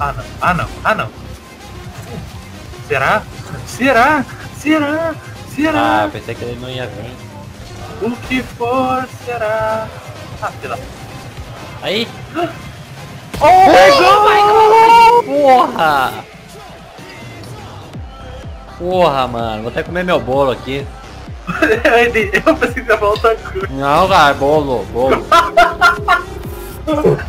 Ah não, ah não, ah não. Será? Será? Será? Será? Ah, pensei que ele não ia vir. O que for será? Ah, pela. Aí! Oh, Oh, Porra! Porra, mano, vou até comer meu bolo aqui. eu preciso Eu pensei que ia falar outra coisa. Não, cara, bolo, bolo.